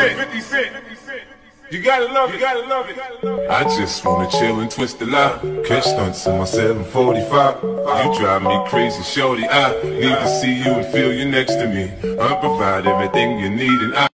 Cent. 50 Cent. You gotta love it, you gotta love it. I just wanna chill and twist the lot, Catch stunts in my 745. You drive me crazy, shorty. I need to see you and feel you next to me. I provide everything you need and I